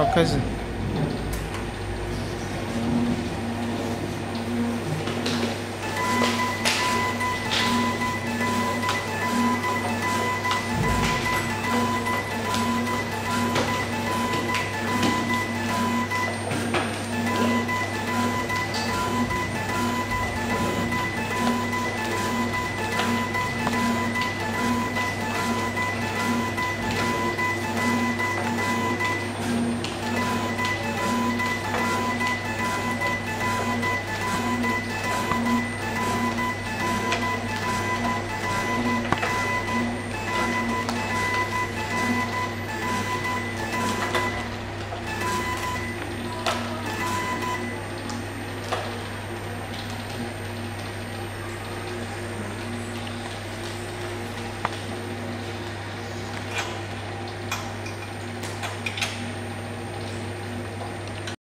our cousin.